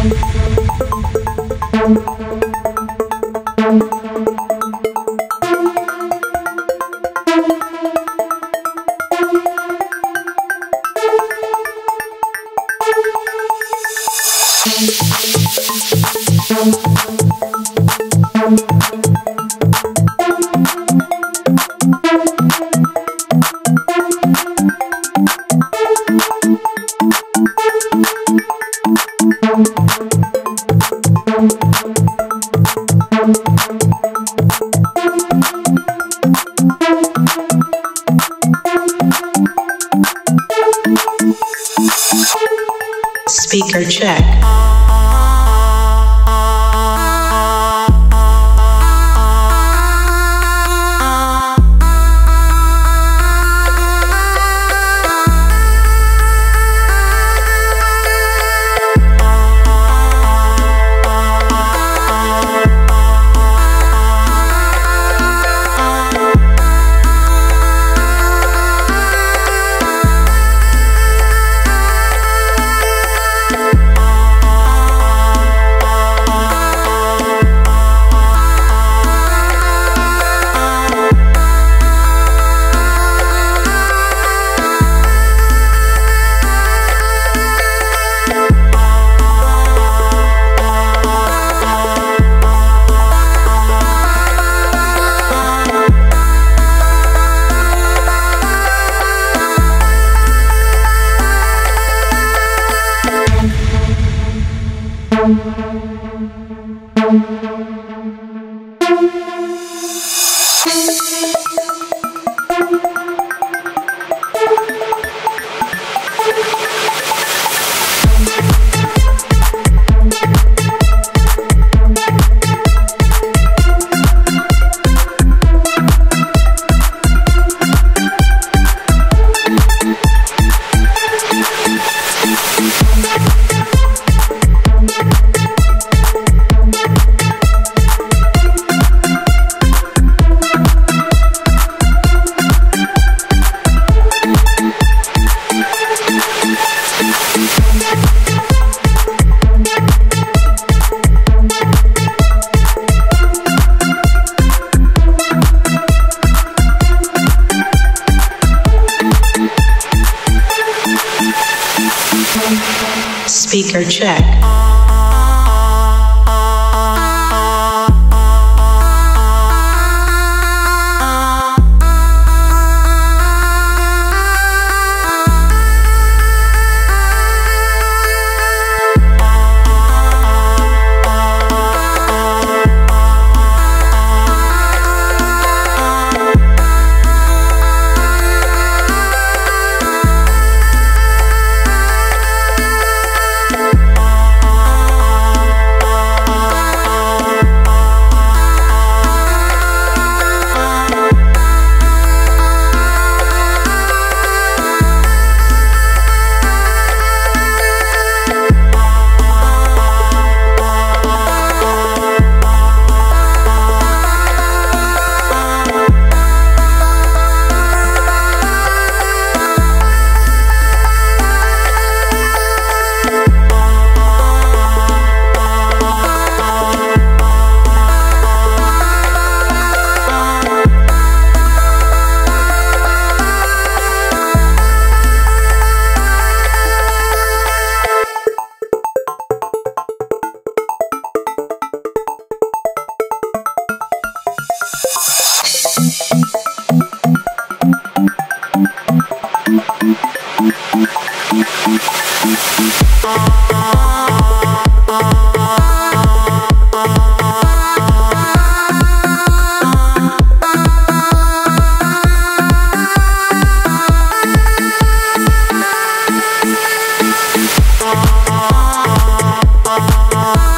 Thank you. Speaker check. Thank you. Speaker check. Bye.